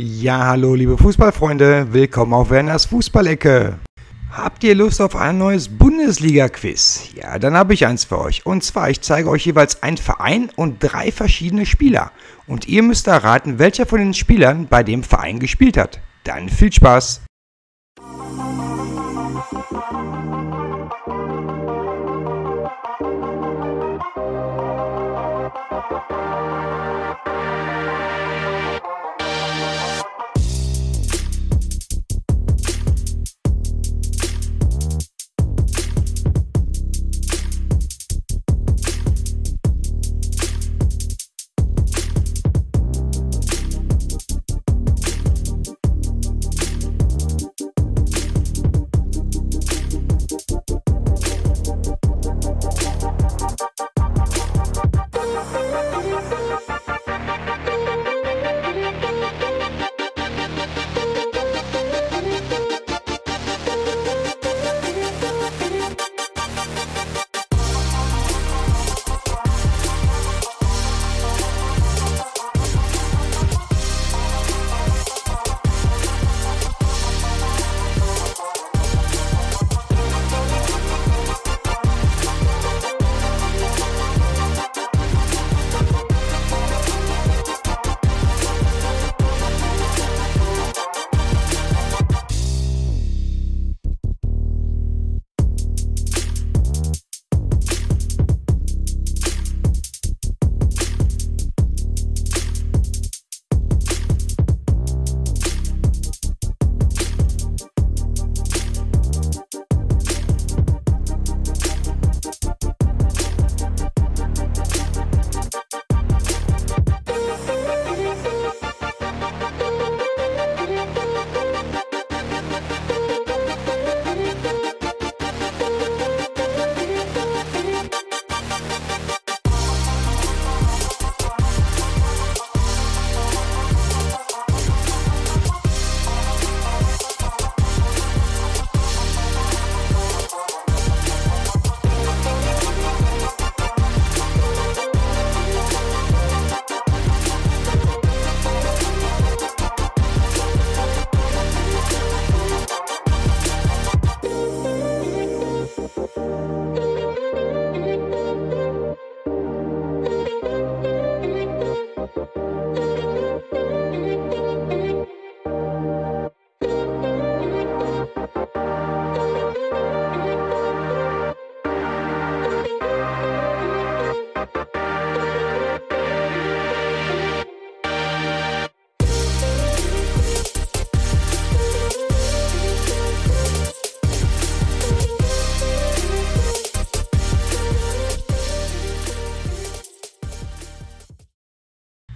Ja, hallo liebe Fußballfreunde, willkommen auf Werners Fußballecke. Habt ihr Lust auf ein neues Bundesliga-Quiz? Ja, dann habe ich eins für euch. Und zwar, ich zeige euch jeweils einen Verein und drei verschiedene Spieler. Und ihr müsst erraten, welcher von den Spielern bei dem Verein gespielt hat. Dann viel Spaß!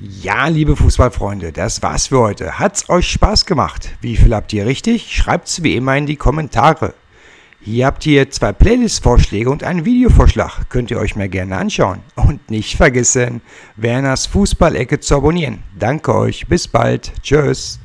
Ja, liebe Fußballfreunde, das war's für heute. Hat's euch Spaß gemacht? Wie viel habt ihr richtig? Schreibt's wie immer in die Kommentare. Hier habt ihr zwei Playlist-Vorschläge und einen Videovorschlag. Könnt ihr euch mal gerne anschauen. Und nicht vergessen, Werners Fußballecke zu abonnieren. Danke euch, bis bald. Tschüss.